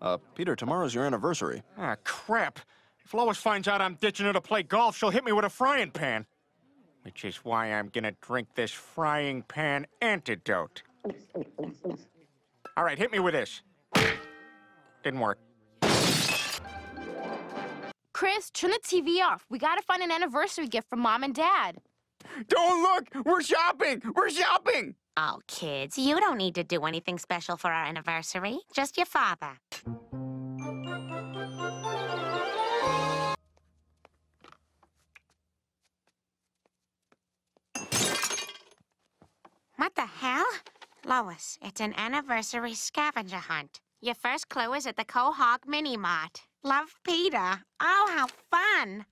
Uh, Peter, tomorrow's your anniversary. Ah, crap. If Lois finds out I'm ditching her to play golf, she'll hit me with a frying pan. Which is why I'm gonna drink this frying pan antidote. All right, hit me with this. Didn't work. Chris, turn the TV off. We gotta find an anniversary gift for mom and dad. Don't look! We're shopping! We're shopping! Oh, kids, you don't need to do anything special for our anniversary. Just your father. What the hell? Lois, it's an anniversary scavenger hunt. Your first clue is at the Quahog Mini Mart. Love, Peter. Oh, how fun!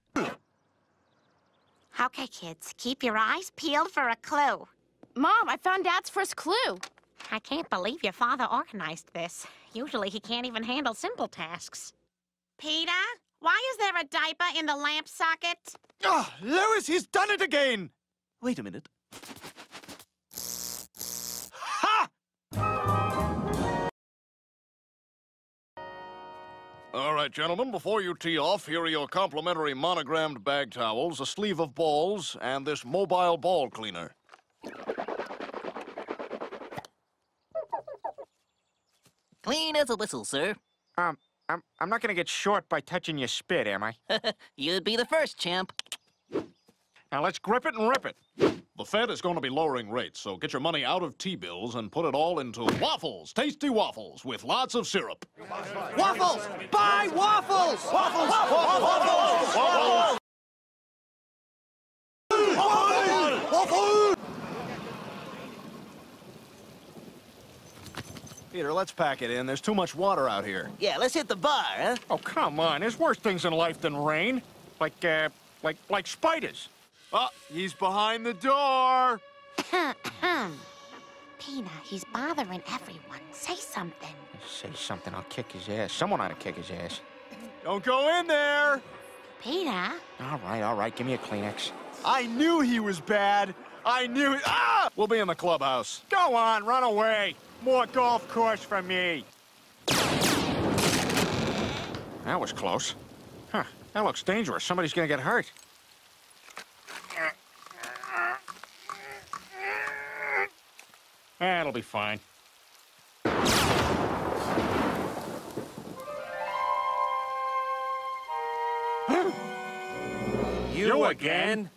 okay, kids, keep your eyes peeled for a clue. Mom, I found Dad's first clue. I can't believe your father organized this. Usually he can't even handle simple tasks. Peter, why is there a diaper in the lamp socket? Oh, Lois, he's done it again! Wait a minute. Ha! All right, gentlemen, before you tee off, here are your complimentary monogrammed bag towels, a sleeve of balls, and this mobile ball cleaner. Clean as a whistle, sir. Um, I'm, I'm not gonna get short by touching your spit, am I? You'd be the first, champ. Now let's grip it and rip it. The Fed is going to be lowering rates, so get your money out of T-bills and put it all into waffles, tasty waffles with lots of syrup. Waffles! Buy waffles! Waffles! Waffles! Waffles! Waffles! Peter, let's pack it in. There's too much water out here. Yeah, let's hit the bar, huh? Oh, come on. There's worse things in life than rain. Like, uh, like, like spiders. Oh, he's behind the door. Peter, he's bothering everyone. Say something. Say something, I'll kick his ass. Someone ought to kick his ass. Don't go in there. Peter? All right, all right. Give me a Kleenex. I knew he was bad. I knew it. Ah! We'll be in the clubhouse. Go on, run away. More golf course for me. That was close. Huh, that looks dangerous. Somebody's gonna get hurt. That'll be fine. You again?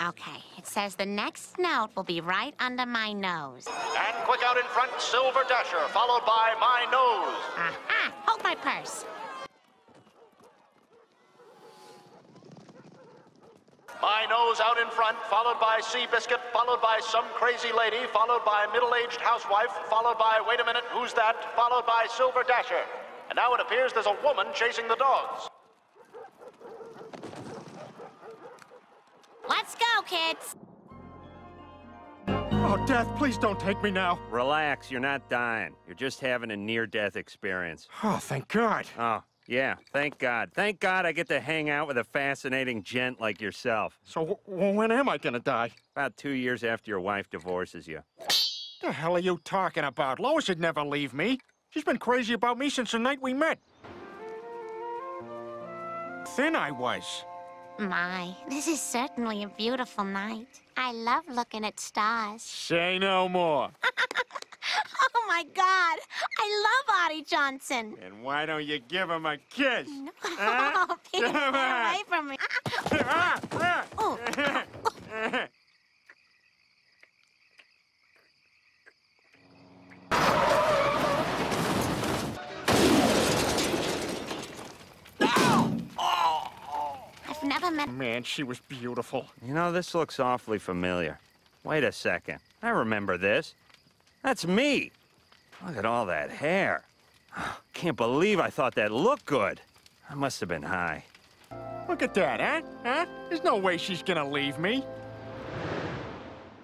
Okay, it says the next note will be right under my nose. And quick out in front, Silver Dasher, followed by My Nose. Aha! Hold my purse. My Nose out in front, followed by Seabiscuit, followed by Some Crazy Lady, followed by Middle-Aged Housewife, followed by Wait a Minute, Who's That, followed by Silver Dasher. And now it appears there's a woman chasing the dogs. Let's go, kids. Oh, Death, please don't take me now. Relax, you're not dying. You're just having a near-death experience. Oh, thank God. Oh, yeah, thank God. Thank God I get to hang out with a fascinating gent like yourself. So w- when am I gonna die? About two years after your wife divorces you. What the hell are you talking about? Lois would never leave me. She's been crazy about me since the night we met. Thin I was. My, this is certainly a beautiful night. I love looking at stars. Say no more. Oh my God! I love Arte Johnson. And why don't you give him a kiss? Oh, Peter, get away from me. Ah, ah. Oh. Never met. Man, she was beautiful. You know, this looks awfully familiar. Wait a second. I remember this. That's me. Look at all that hair. Can't believe I thought that looked good. I must have been high. Look at that, huh? Huh? There's no way she's gonna leave me.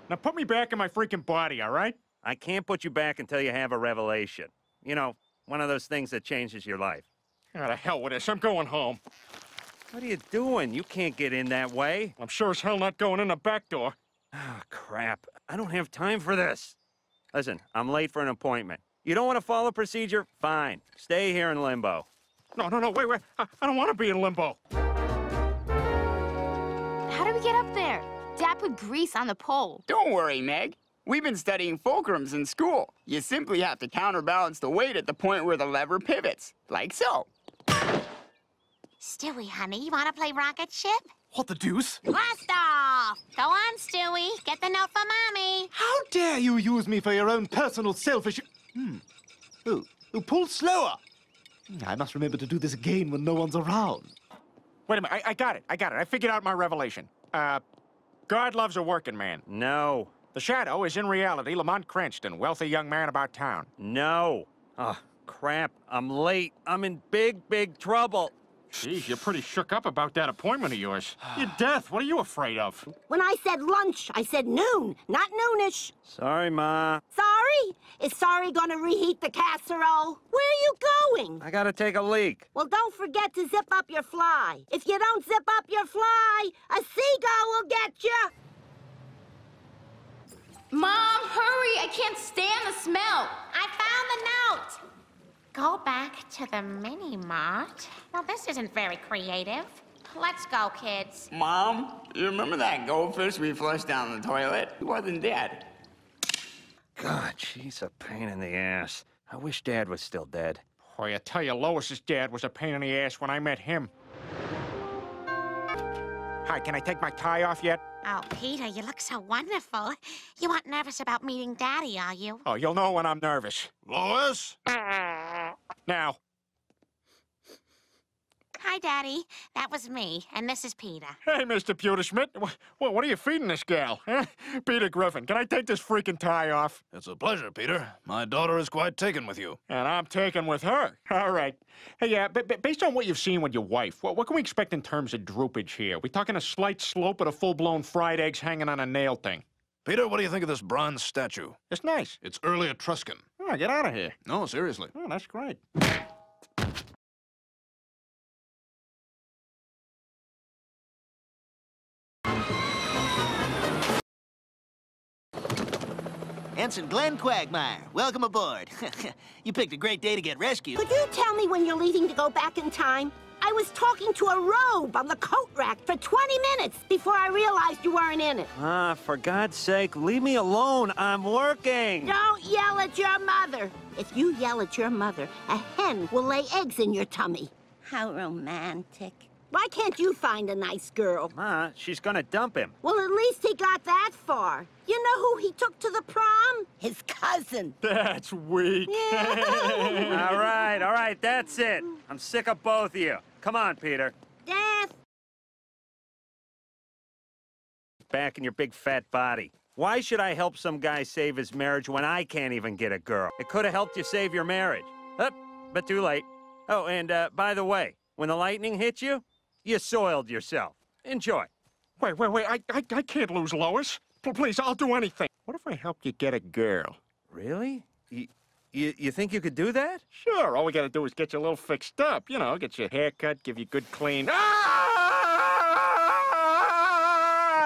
Now put me back in my freaking body, all right? I can't put you back until you have a revelation. You know, one of those things that changes your life. Ah, to hell with this. I'm going home. What are you doing? You can't get in that way. I'm sure as hell not going in the back door. Ah, crap. I don't have time for this. Listen, I'm late for an appointment. You don't want to follow procedure? Fine. Stay here in limbo. No, no, no, wait, wait. I, I don't want to be in limbo. How do we get up there? Dad put grease on the pole. Don't worry, Meg. We've been studying fulcrums in school. You simply have to counterbalance the weight at the point where the lever pivots, like so. Stewie, honey, you want to play rocket ship? What the deuce? Blast off! Go on, Stewie. Get the note for Mommy. How dare you use me for your own personal selfish... Hmm. Oh, oh, pull slower. Hmm, I must remember to do this again when no one's around. Wait a minute. I, I got it. I got it. I figured out my revelation. Uh, God loves a working man. No. The Shadow is in reality Lamont Cranston, wealthy young man about town. No. Oh, crap. I'm late. I'm in big, big trouble. Geez, you're pretty shook up about that appointment of yours. Your death. What are you afraid of? When I said lunch, I said noon, not noonish. Sorry, Ma. Sorry? Is sorry gonna reheat the casserole? Where are you going? I gotta take a leak. Well, don't forget to zip up your fly. If you don't zip up your fly, a seagull will get you. Mom, hurry! I can't stand the smell. I found the note. Go back to the mini mart. Well, this isn't very creative. Let's go, kids. Mom, you remember that goldfish we flushed down the toilet? He wasn't dead. God, she's a pain in the ass. I wish Dad was still dead. Boy, I tell you, Lois's dad was a pain in the ass when I met him. Hi, can I take my tie off yet? Oh, Peter, you look so wonderful. You aren't nervous about meeting Daddy, are you? Oh, you'll know when I'm nervous. Lois? Now, Hi, Daddy. That was me, and this is Peter. hey, Mr. Pewterschmidt. What, what are you feeding this gal? huh? Peter Griffin, can I take this freaking tie off? It's a pleasure, Peter. My daughter is quite taken with you. And I'm taken with her. All right. Hey, uh, yeah, but, but based on what you've seen with your wife, what, what can we expect in terms of droopage here? We talking a slight slope or a full-blown fried eggs hanging on a nail thing? Peter, what do you think of this bronze statue? It's nice. It's early Etruscan. Oh, get out of here. No, seriously. Oh, that's great. Ensign Glenn Quagmire, welcome aboard. you picked a great day to get rescued. Could you tell me when you're leaving to go back in time? I was talking to a robe on the coat rack for 20 minutes before I realized you weren't in it. Ah, for God's sake, leave me alone. I'm working. Don't yell at your mother. If you yell at your mother, a hen will lay eggs in your tummy. How romantic. Why can't you find a nice girl? Ma, she's gonna dump him. Well, at least he got that far. You know who he took to the prom? His cousin. That's weak. all right, all right, that's it. I'm sick of both of you. Come on, Peter. Death. Back in your big fat body. Why should I help some guy save his marriage when I can't even get a girl? It could have helped you save your marriage. Up, but too late. Oh, and uh, by the way, when the lightning hit you, you soiled yourself. Enjoy. Wait, wait, wait. I, I, I can't lose Lois. P- Please, I'll do anything. What if I help you get a girl? Really? You, you, you think you could do that? Sure, all we gotta do is get you a little fixed up. You know, get your hair cut, give you good clean. Ah!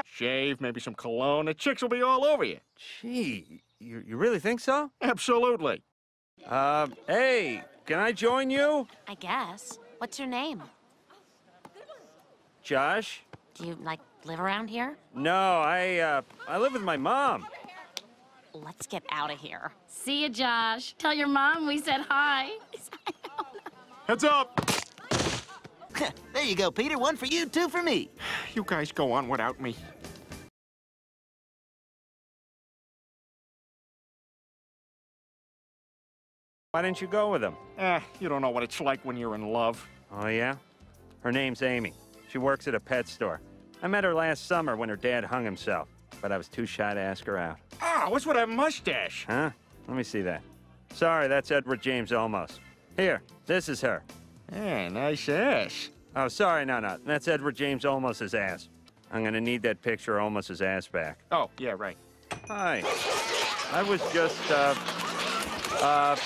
Shave, maybe some cologne. The chicks will be all over you. Gee, you, you really think so? Absolutely. Uh, hey, can I join you? I guess. What's your name? Josh? Do you, like, live around here? No, I, uh, I live with my mom. Let's get out of here. See you, Josh. Tell your mom we said hi. Heads up! there you go, Peter. One for you, two for me. You guys go on without me. Why didn't you go with him? Eh, you don't know what it's like when you're in love. Oh, yeah? Her name's Amy. She works at a pet store. I met her last summer when her dad hung himself, but I was too shy to ask her out. Ah, what's with that mustache? Huh? Let me see that. Sorry, that's Edward James Olmos. Here, this is her. Yeah, nice ass. Oh, sorry, no, no. That's Edward James Olmos's ass. I'm gonna need that picture of Olmos's ass back. Oh, yeah, right. Hi. I was just, uh, uh,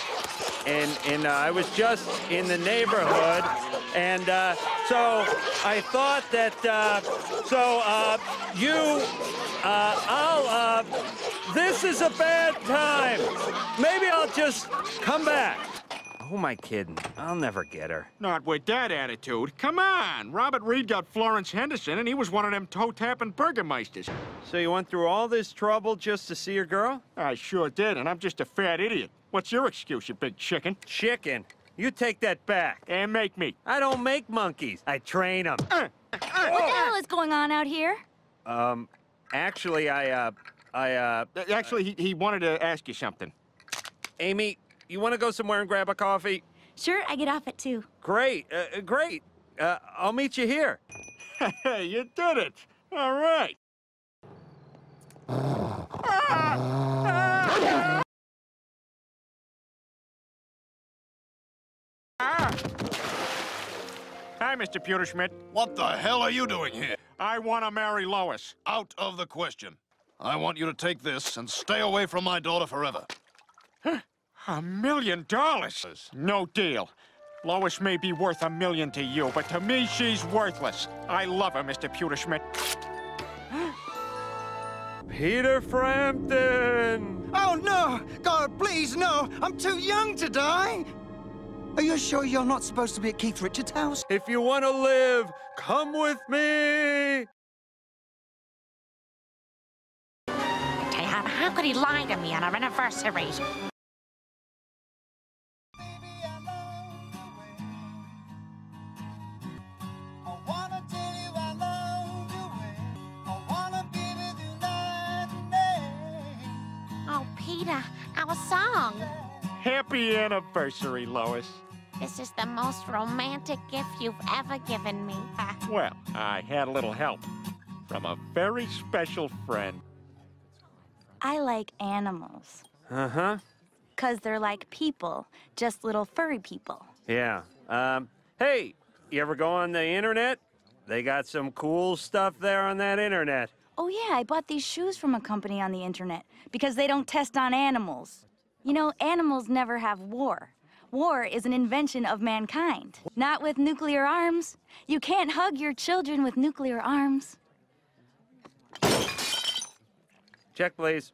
and, and uh, I was just in the neighborhood, and, uh, so I thought that, uh, so, uh, you, uh, I'll, uh, This is a bad time. Maybe I'll just come back. Who am I kidding? I'll never get her. Not with that attitude. Come on. Robert Reed got Florence Henderson, and he was one of them toe-tapping burgermeisters. So you went through all this trouble just to see your girl? I sure did, and I'm just a fat idiot. What's your excuse, you big chicken? Chicken. You take that back. And make me. I don't make monkeys. I train them. What the hell is going on out here? Um, actually, I, uh, I, uh, Uh, Actually, he, he wanted to ask you something. Amy, you want to go somewhere and grab a coffee? Sure, I get off at two. Great, uh, great. Uh, I'll meet you here. Hey, you did it. All right. Hi, Mr. Pewterschmidt. What the hell are you doing here? I want to marry Lois. Out of the question. I want you to take this and stay away from my daughter forever. A million dollars? No deal. Lois may be worth a million to you, but to me, she's worthless. I love her, Mr. Pewterschmidt. Peter Frampton! Oh, no! God, please, no! I'm too young to die! Are you sure you're not supposed to be at Keith Richards' house? If you want to live, come with me! Diana, how could he lie to me on our anniversary? Oh, Peter, our song. Happy anniversary, Lois. This is the most romantic gift you've ever given me. Well, I had a little help from a very special friend. I like animals. Uh huh. Because they're like people, just little furry people. Yeah. Um, hey, you ever go on the internet? They got some cool stuff there on that internet. Oh, yeah, I bought these shoes from a company on the internet because they don't test on animals. You know, animals never have war. War is an invention of mankind, not with nuclear arms. You can't hug your children with nuclear arms. Check, please.